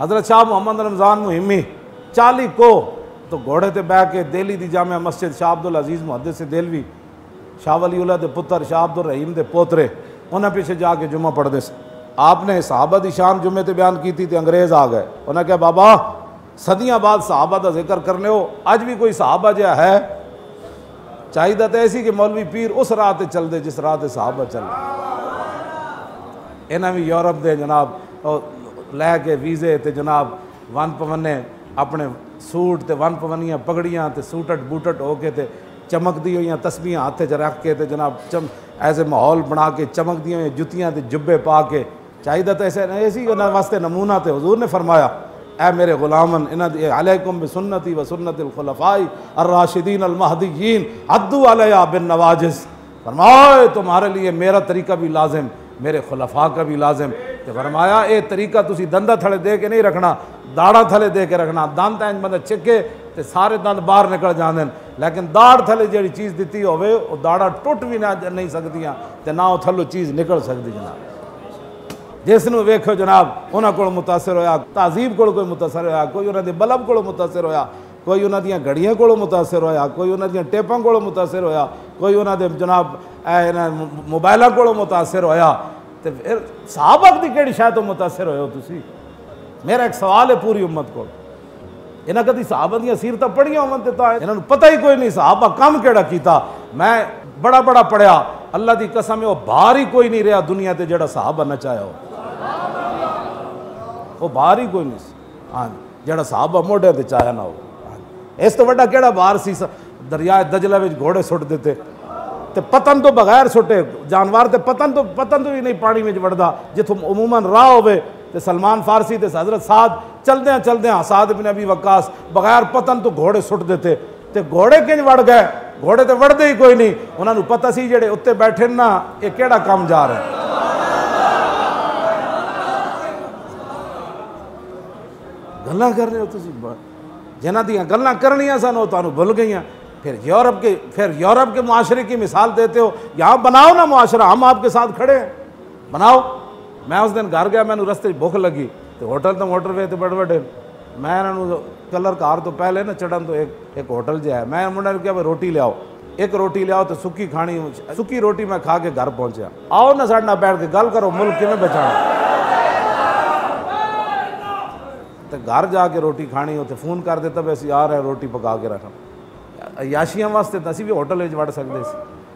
हज़रत शाह मोहम्मद रमज़ान मुहिमी चाली को तो घोड़े ते बह के दिल्ली दी जामिया मस्जिद शाह अब्दुल अज़ीज़ मुहदस से दिलवी शाह वली उल्ला दे पुत्र शाह अब्दुल रहीम दे पोतरे उन्हें पीछे जाके जुम्मा पढ़ते से आपने सहाबा दी शान जुम्मे ते बयान की तो अंग्रेज़ आ गए उन्हें कहा बाबा सदियाँ बाद सहाबा का ज़िक्र करने हो अज भी कोई सहाबा जहा है चाहिए तो ऐसी कि मौलवी पीर उस राह ते चल दे जिस राह ते सहाबा चल इन्हें भी यूरोप दे जनाब लैके वीजे ते जनाब वन पवने अपने सूट ते वन पवनियाँ पगड़ियाँ ते सूटट बूटट हो के ते चमकदी हुई तस्बियाँ हाथ च रख के ते जनाब चम, ऐसे माहौल बना के चमकदी हुई जुतियाँ ते जुब्बे पा के। चाहिए तो ऐसे, ऐसी वास्ते नमूना तो हजूर ने फरमाया ए मेरे गुलामन, इन्हें अलैकुम सुन्नति व सुन्नतलखलफ़ाई अर्राशिदीन अलमहदीन अद्दू अलया बिन नवाजिस फरमाए तुम्हारे लिए मेरा तरीका भी लाजिम, मेरे खुलफा का भी लाजिम। तो फरमाया ये तरीका तुम दंदा थले दे के नहीं रखना दाड़ा थले दे के रखना दंद इंज बंदा छिके तो सारे दंद बाहर निकल जाते हैं लेकिन दाड़ थले जी चीज़ दी हो दाड़ा टुट भी ना नहीं सकदियाँ तो ना थलो चीज़ निकल सकती जनाब जिसनों वेखो जनाब उन्होंने को मुतासर होया तहजीब को कोई मुतासर होया कोई उन्होंने बल्ब को मुतासर होया कोई उन्होंने घड़ियाँ को मुतासर होया कोई उन्होंने टेपों को मुतासर होया कोई उन्होंने जनाब मोबाइलों को मुतासर होया तो फिर साहबक की कड़ी शायद तो मुतासर हो तुम मेरा एक सवाल है पूरी उम्मत को इन्हें कभी साहबा दी सीरत पढ़िया होवन तो इन्होंने पता ही कोई नहीं साहबा कम केड़ा किया मैं बड़ा बड़ा पढ़िया अल्लाह की कसम वो बाहर ही कोई नहीं रहा दुनिया से जोड़ा साहबा नचाया हो। वो बाहर ही कोई नहीं हाँ जड़ा साहबा मोढ़े ते चाया ना हो। इस तो व्डा केड़ा बाहर सी दरिया दजला घोड़े सुट देते तो पतन तो बगैर सुटे, जानवर तो पतन तो पतन तो भी नहीं पानी में वड़ता जितों अमूमन राह हो तो सलमान फारसी तो हज़रत साद चलद चलद साद बिन अभी वकास, बगैर पतन तो घोड़े सुट देते। तो घोड़े किंज वड़ गए? घोड़े तो वड़ते ही कोई नहीं। उन्होंने पता सी जेडे उत्ते बैठे ना ये केड़ा काम जा रहा है? गल् कर रहे हो तुम जिन्हों दल् करनिया सन तुम भुल गई फिर यूरोप के, फिर यूरोप के मुआशरे की मिसाल देते हो। यहाँ बनाओ ना मुआशरा, हम आपके साथ खड़े हैं। बनाओ। मैं उस दिन घर गया, मैंने रस्ते भुख लगी। तो होटल तो मोटरवे तो बड़े बड़े। मैं कलर कार तो पहले ना चढ़न तो एक एक होटल जो है। मैं मुंडे क्या भाई रोटी लियाओ एक रोटी लियाओ तो सुखी खानी, सुखी रोटी मैं खा के घर पहुँचा आओ ना साढ़े बैठ के गल करो, मुल्क किमें बचाना। तो घर जाके रोटी खानी हो तो फ़ोन कर देता भी असं आ रहे रोटी पका के रखना याशियाँ वास्ते तो असी भी होटल वड़ सकते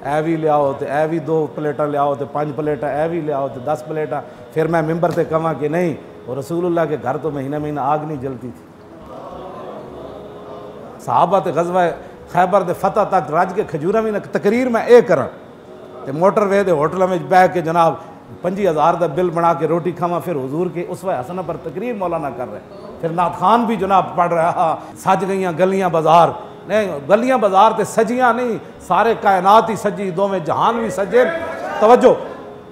ए भी लियाओ तो ए भी दो प्लेटा लियाओ तो पाँच प्लेटा ए भी लियाओ तो दस प्लेटा। फिर मैं मिम्बर से कहा कि नहीं, और रसूलुल्लाह के घर तो महीना महीना आग नहीं जलती थी। साहबा तो गजवा खैबर दे फतह तक रज के खजूर में तकरीर मैं ये करा तो मोटरवे के होटलों में बह के जनाब पंजी हज़ार का बिल बना के रोटी खावा, फिर हजूर के उस वह हसन पर तकरीर मौलाना कर रहे फिर नाथ खान भी जनाब पढ़ रहा सज गई गलियाँ बाज़ार नहीं, गलियाँ बाज़ार तो सजियाँ नहीं, सारे कायनात ही सजी, दोवें जहान भी सजे। तवज्जो,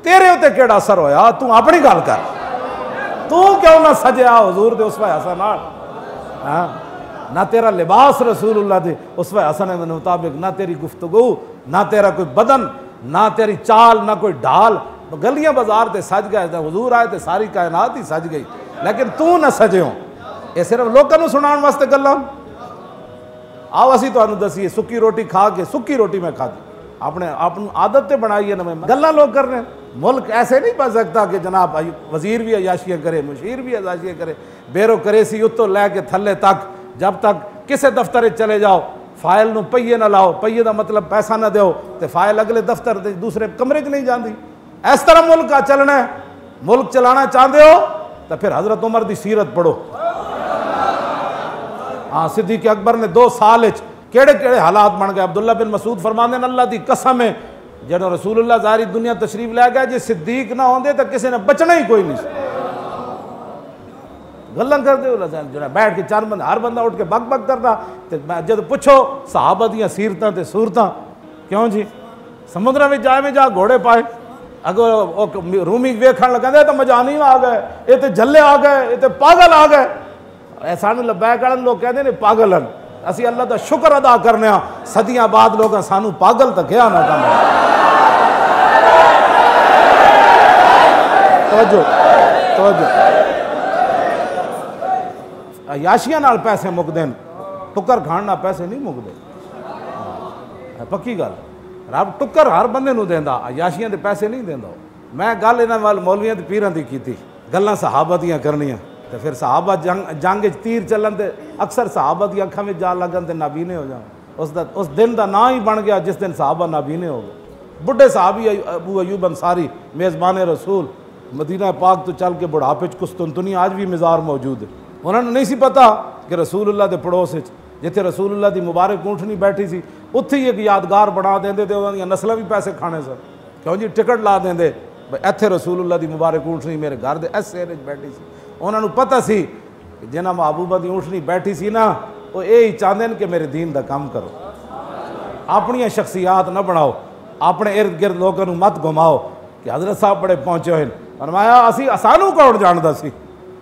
तेरे उत्ते केड़ा असर होया? तू अपनी गल कर। तू क्यों ना सजया हजूर दे उस वह हसन हाँ? ना तेरा लिबास रसूलुल्लाह दे उस वह हसन के मुताबिक ना तेरी गुफ्तगु, ना तेरा कोई बदन, ना तेरी चाल, ना कोई ढाल। गलियाँ बाज़ार ते सज गए हजूर आए तो सारी कायनात ही सज गई। लेकिन तू ना सजो ये सिर्फ़ लोगों सुना वास्ते गल् आओ असी तो दसीए सुक्की रोटी खा के सुक्की रोटी मैं खाधी अपने अपनी आदत है नवे गल् लोग कर रहे हैं मुल्क ऐसे नहीं बन सकता कि जनाब वज़ीर भी अयाशियाँ करे मुशीर भी अयाशियाँ करे बेरो करे सी उत्तों लैके थले तक जब तक किसी दफ्तर चले जाओ फ़ाइल न पहिए ना लाओ पहिए का मतलब पैसा ना दो तो फ़ाइल अगले दफ्तर दूसरे कमरे च नहीं जाती इस तरह मुल्क चलना है मुल्क चलाना चाहते हो तो फिर हज़रत उमर की सीरत पढ़ो हाँ सिद्दीक अकबर ने दो साल केड़े केड़े हालात बन गए? अब्दुल्ला बिन मसूद फरमाने अल्लाह की कसम है जो रसूलुल्लाह जारी दुनिया तशरीफ़ लै गया जो सिद्दीक ना होंगे तो किसी ने बचना ही कोई नहीं। गल् करते जो बैठ के चार बंद, हर बंदा उठ के बग बग करता तो मैं जब पुछो, सहाबा दियाँ सीरत सूरत, क्यों जी? समुद्र में जाए में जा घोड़े पाए, अगर रूमी वेखण कहते तो मजानी आ गए ये तो जल्ले आ गए ये तो पागल आ गए। सानू लबैक लोग कहते ने पागल हैं असं अल्लाह का शुक्र अदा करने सदिया बाद सू पागल तो क्या ना करना। तवजो तवजो याशिया पैसे मुकते हैं टुकर खाने पैसे नहीं मुकते पक्की गल। रब टुकर हर बंदे देंदा। याशिया के पैसे नहीं देंदा। मैं गल इन्ह वाल मौलिया पीर की गल् सहाबा दया करनिया। तो फिर सहाबा जंग जंग तीर चलन तो अक्सर सहाबा की अखा में जा लगन तो नाबीने हो जाए उस दा, उस दिन का ना ही बन गया जिस दिन सहाबा नाबीने हो गए बुढ़े साहबी अबू अयूब अंसारी मेज़बान रसूल मदीना पाक तो चल के बुढ़ापे कुस्तुनतुनी आज भी मिजार मौजूद है। उन्होंने नहीं सी पता कि रसूल रसूलुल्लाह के पड़ोस जिथे रसूलुल्लाह की मुबारक ऊँठनी बैठी सी उत्थे ही एक यादगार बना देंगे तो उन्होंने नस्लों भी पैसे खाने सर क्यों जी? टिकट ला देंगे भाई रसूल रसूलुल्लाह की मुबारक ऊँठनी मेरे घर के इस एरिए बैठी सी। ਦਿੰਦੇ ਵੀ ਇੱਥੇ ਰਸੂਲullah ਦੀ ਮੁਬਾਰਕ ਊਂਠਣੀ ਮੇਰੇ ਘਰ ਦੇ ਇਸ ਏਰੀਏ 'ਚ ਬੈਠੀ ਸੀ ਉਹਨਾਂ ਨੂੰ ਪਤਾ ਸੀ ਕਿ ਜਿਨ੍ਹਾਂ ਮਹਬੂਬਾ ਦੀ ਊਂਠਣੀ ਬੈਠੀ ਸੀ ਨਾ ਉਹ ਇਹ ਹੀ ਚਾਹੁੰਦੇ ਨੇ ਕਿ ਮੇਰੇ ਦੀਨ ਦਾ ਕੰਮ ਕਰੋ ਆਪਣੀਆਂ ਸ਼ਖਸੀਅਤ ਨਾ ਬਣਾਓ ਆਪਣੇ ਇਰਦ ਗਿਰਦ ਲੋਕਾਂ ਨੂੰ ਮਤ ਘੁਮਾਓ ਕਿ ਹਜ਼ਰਤ ਸਾਹਿਬ ਬੜੇ ਪਹੁੰਚੇ ਹੋਏ ਨੇ ਫਰਮਾਇਆ ਅਸੀਂ ਸਾਨੂੰ ਕੌਣ ਜਾਣਦਾ ਸੀ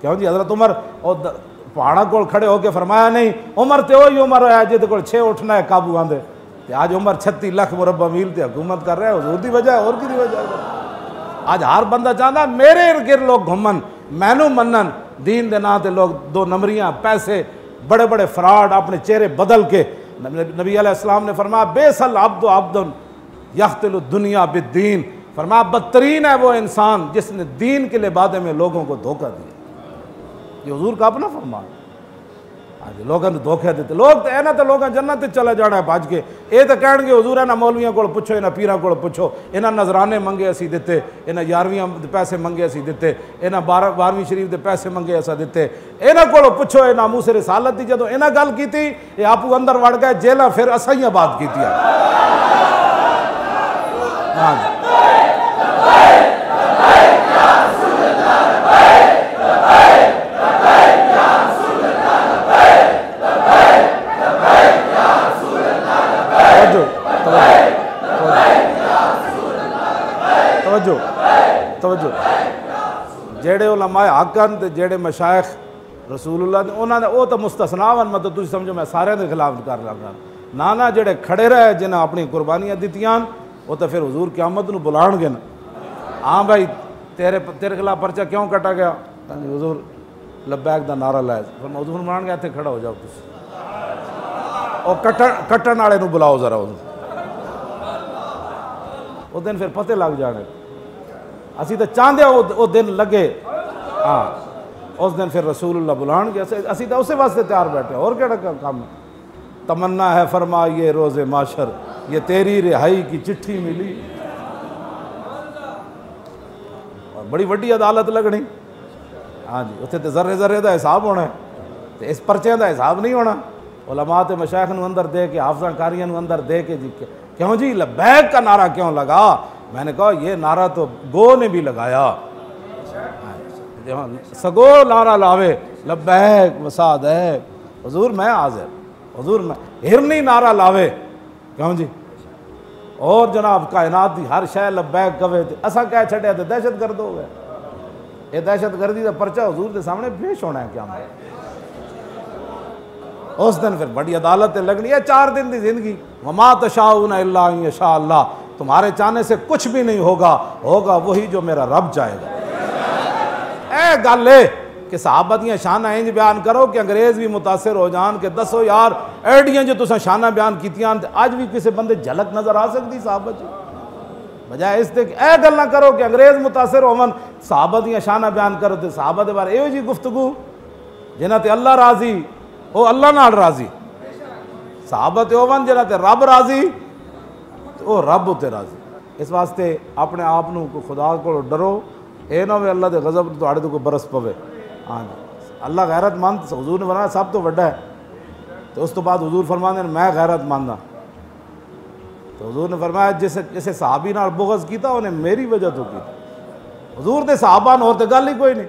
ਕਿਉਂ ਜੀ ਹਜ਼ਰਤ ਉਮਰ ਉਹ ਦ- ਪਹਾੜਾਂ ਕੋਲ ਖੜੇ ਹੋ ਕੇ ਫਰਮਾਇਆ ਨਹੀਂ ਉਮਰ ਤੇ ਉਹੀ ਉਮਰ ਹੈ ਜਿਹਦੇ ਕੋਲ 6 ਉੱਠਣਾ ਹੈ ਕਾਬੂ ਆਂਦੇ ਤੇ ਅੱਜ ਉਮਰ 36 ਲੱਖ ਮੁਰੱਬਾ ਮੀਲ ਤੇ ਹਕੂਮਤ ਕਰ ਰਿਹਾ ਹਜ਼ੂਰ ਦੀ ਵਜ੍ਹਾ ਹੈ, ਹੋਰ ਕਿਹਦੀ ਵਜ੍ਹਾ ਹੈ ਅੱਜ ਹਰ ਬੰਦਾ ਚਾਹੁੰਦਾ ਮੇਰੇ ਇਰਦ ਗਿਰਦ ਲੋਕ ਘੁੰਮਣ मैं मनन दीन के नाँ लोग दो नंबरियाँ, पैसे, बड़े बड़े फ्रॉड अपने चेहरे बदल के। नबी आसमाम ने फरमाया, बेसल अब्दो अब्दन यख्तल दुनिया बिदीन फरमाया, बदतरीन है वो इंसान जिसने दीन के लिबादे में लोगों को धोखा दिया। ये हजूर का अपना फरमान अब लोगों तो ने धोखे दिते। लोग तो एना तो लोग जन्नत चले जाना है भज के ये तो कहे हजूर इन्ह मौलवियों को पुछो इन्ह पीर को पुछो इन्ह नजराने मंगे असी दिते इन यारवीं पैसे मंगे असी दिते इन बार, बारहवीं शरीफ के पैसे मंगे असा दते इन को पुछो इन मूसे रिसालत की जो इन्हें गल की आपू अंदर वड़ गए, जेल फिर असाइया बात आबाद की हाँ तवजो तवजो जेड़े उलमा हकन ते जेड़े मशाइख रसूलुल्लाह ने उन्होंने वो तो मुस्तसना वन मतलब तुम समझो मैं सारे के खिलाफ कर लगा। ना ना जेड़े खड़े रहे, जिन्हें अपनी कुर्बानियाँ दतियाँ वो तो फिर हजूर क्यामत न बुलाणगे ना। हाँ भाई, तेरे तेरे खिलाफ परचा क्यों कटा गया? हजूर लबैक का नारा लाया फिर मौजूद फरमान गया इतने खड़ा हो जाओ तुम और कट कट्टे बुलाओ जरा उस दिन फिर पते लग जाने। ਅਸੀਂ ਤਾਂ ਚਾਹੁੰਦੇ ਹਾਂ ਉਹ ਉਹ ਦਿਨ ਲੱਗੇ ਹਾਂ ਉਸ ਦਿਨ ਫਿਰ ਰਸੂਲullah ਬੁਲਾਣਗੇ ਅਸੀਂ ਅਸੀਂ ਤਾਂ ਉਸੇ ਵਾਸਤੇ ਤਿਆਰ ਬੈਠੇ ਹਾਂ। ਹੋਰ ਕਿਹੜਾ ਕ- ਕੰਮ तमन्ना है फरमाइए रोज़े माशर ये तेरी रिहाई की चिट्ठी मिली और बड़ी ਵੱਡੀ ਅਦਾਲਤ ਲੱਗਣੀ ਹਾਂਜੀ ਉੱਥੇ ਤੇ ਜ਼ਰਰੇ ਜ਼ਰਰੇ ਦਾ ਹਿਸਾਬ ਹੋਣਾ ਹੈ ਤੇ ਇਸ ਪਰਚਿਆਂ ਦਾ ਹਿਸਾਬ ਨਹੀਂ ਹੋਣਾ ਉਲਮਾ ਤੇ ਮਸ਼ਾਇਖ ਨੂੰ ਅੰਦਰ ਦੇ ਕੇ ਹਾਫਜ਼ਾਂ ਕਾਰੀਆਂ ਨੂੰ ਅੰਦਰ ਦੇ ਕੇ ਜੀ क्यों जी लबैक का नारा क्यों लगा मैंने कहा, ये नारा तो गो ने भी लगाया। सगो नारा लावे लबैक वसाद है। हजूर, मैं हाजिर। हजूर, मैं हिरनी नारा लावे। क्यों जी? और जनाब, कायनात की हर शह लबैक कवे ते असा कह छड़िया तो दहशत गर्द हो गया। ये दहशत गर्दी का पर्चा हजूर के सामने पेश होना है क्या मैं उस दिन फिर बड़ी अदालत लगनी है, चार दिन की ज़िंदगी। वमा तशाउन अल्लाह शाह अल्लाह। तुम्हारे चाहने से कुछ भी नहीं होगा होगा वही जो मेरा रब जाएगा। ए, गल कि सहाबत शाना इंज बयान करो कि अंग्रेज़ भी मुतासर हो जान के दसो यार, एडियाँ जो तुसा शाना बयान कितिया अज भी किसी बंदे झलक नज़र आ सकती सहाबत बजाय इस ए गल करो कि अंग्रेज़ मुतासर होवन सहाबत दियाँ शाना बयान करो तो सहाबत के बारे योजी गुफ्तगु, जिन्हें तो अल्लाह राज़ी वह अल्लाह नाल राज़ी। सहाबत होवन जिन्हें रब राज़ी ਉਹ ਰੱਬ ਉਤੇ ਰਾਜ਼ੀ ਇਸ ਵਾਸਤੇ ਆਪਣੇ ਆਪ ਨੂੰ ਕੋ ਖੁਦਾ ਕੋਲ ਡਰੋ ਇਹ ਨਾ ਹੋਵੇ ਅੱਲਾ ਦੇ ਗਜ਼ਬ ਤੁਹਾਡੇ ਤੇ ਕੋਈ ਬਰਸ ਪਵੇ ਹਾਂ ਅੱਲਾ ਗੈਰਤਮੰਦ ਹਜ਼ੂਰ ਨੇ ਫਰਮਾਇਆ ਸਭ ਤੋਂ ਵੱਡਾ ਹੈ ਤੇ ਉਸ ਤੋਂ ਬਾਅਦ ਹਜ਼ੂਰ ਫਰਮਾਉਂਦੇ ਨੇ ਮੈਂ ਗੈਰਤਮੰਦ ਹਾਂ ਤੇ ਹਜ਼ੂਰ ਨੇ ਫਰਮਾਇਆ ਜਿਸ ਜਿਸੇ ਸਾਹਬੀ ਨਾਲ ਬੁਗਜ਼ ਕੀਤਾ ਉਹਨੇ ਮੇਰੀ ਵਜ੍ਹਾ ਤੋਂ ਕੀਤਾ ਹਜ਼ੂਰ ਦੇ ਸਾਹਬਾਨ ਹੋਰ ਤੇ ਗੱਲ ਹੀ ਕੋਈ ਨਹੀਂ